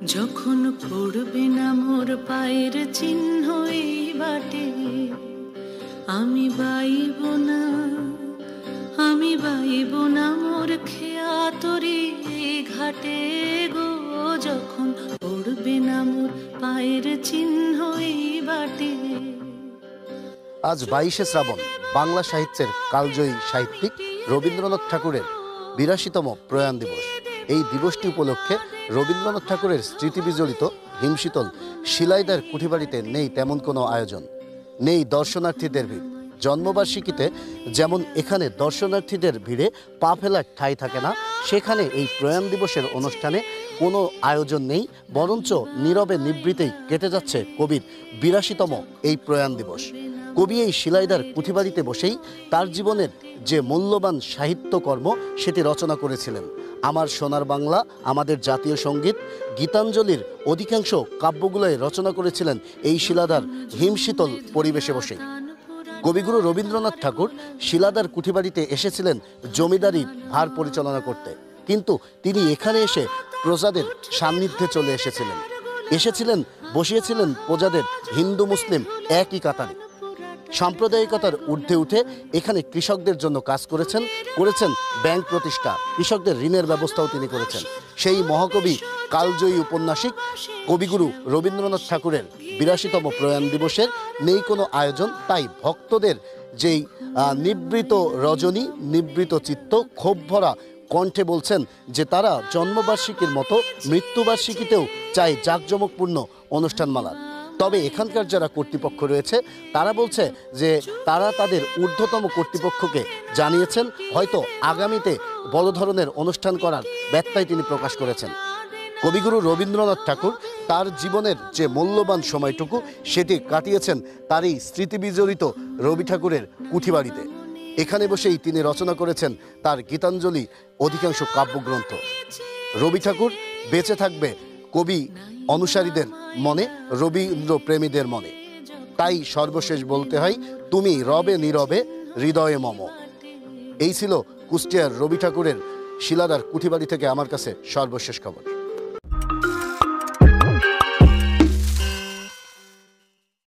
যখন পড়বে না মোর পায়ের চিহ্ন এই বাটে, আমি বাইব না, আমি বাইব না মোর খেয়া তরি ঘাটে গো। যখন পড়বে না মোর পায়ের চিহ্ন এই বাটে, আজ বাইশে শ্রাবণ, বাংলা সাহিত্যের কালজয়ী সাহিত্যিক রবীন্দ্রনাথ ঠাকুরের বিরাশিতম প্রয়াণ দিবস। এই দিবসটি উপলক্ষে রবীন্দ্রনাথ ঠাকুরের স্মৃতি বিজড়িত হিমশীতল শিলাইদার কুঠিবাড়িতে নেই তেমন কোনো আয়োজন। নেই দর্শনার্থীদের ভিড়। জন্মবার্ষিকীতে যেমন এখানে দর্শনার্থীদের ভিড়ে পা ফেলার ঠাঁই থাকে না, সেখানে এই প্রয়াণ দিবসের অনুষ্ঠানে কোনো আয়োজন নেই, বরঞ্চ নীরবে নিবৃতেই কেটে যাচ্ছে কবির বিরাশিতম এই প্রয়াণ দিবস। কবি এই শিলাইদার পুঁথিবাড়িতে বসেই তার জীবনের যে মূল্যবান সাহিত্যকর্ম সেটি রচনা করেছিলেন। আমার সোনার বাংলা, আমাদের জাতীয় সংগীত, গীতাঞ্জলির অধিকাংশ কাব্যগুলোয় রচনা করেছিলেন এই শিলাদার হিমশীতল পরিবেশে বসে। কবিগুরু রবীন্দ্রনাথ ঠাকুর শিলাদার কুঠিবাড়িতে এসেছিলেন জমিদারির ভার পরিচালনা করতে। কিন্তু তিনি এখানে এসে প্রজাদের সান্নিধ্যে চলে এসেছিলেন। এসেছিলেন, বসিয়েছিলেন প্রজাদের হিন্দু মুসলিম একই কাতারে। সাম্প্রদায়িকতার ঊর্ধ্বে উঠে এখানে কৃষকদের জন্য কাজ করেছেন করেছেন ব্যাংক প্রতিষ্ঠা। কৃষকদের ঋণের ব্যবস্থাও তিনি করেছেন। সেই মহাকবি কালজয়ী উপন্যাসিক কবিগুরু রবীন্দ্রনাথ ঠাকুরের বিরাশিতম প্রয়াণ দিবসের নেই কোনো আয়োজন, তাই ভক্তদের যেই নিবৃত রজনী, নিবৃত চিত্ত, ক্ষোভ ভরা কণ্ঠে বলছেন যে তারা জন্মবার্ষিকীর মতো মৃত্যুবার্ষিকীতেও চায় জাঁকজমকপূর্ণ অনুষ্ঠানমালা তবে এখানকার যারা কর্তৃপক্ষ রয়েছে, তারা বলছে যে তারা তাদের ঊর্ধ্বতম কর্তৃপক্ষকে জানিয়েছেন, হয়তো আগামীতে বড় ধরনের অনুষ্ঠান করার ব্যত্যয় তিনি প্রকাশ করেছেন। কবিগুরু রবীন্দ্রনাথ ঠাকুর তার জীবনের যে মূল্যবান সময়টুকু, সেটি কাটিয়েছেন তার এই স্মৃতিবিজড়িত রবি ঠাকুরের কুঠিবাড়িতে। এখানে বসেই তিনি রচনা করেছেন তার গীতাঞ্জলি অধিকাংশ কাব্যগ্রন্থ। রবি ঠাকুর বেঁচে থাকবে কবি অনুসারীদের মনে, রবীন্দ্র প্রেমীদের মনে। তাই সর্বশেষ বলতে হয়, তুমি রবে নীরবে, হৃদয়ে মম। এই ছিল কুষ্টিয়ার রবি ঠাকুরের শিলাদার কুঠিবাড়ি থেকে আমার কাছে সর্বশেষ খবর।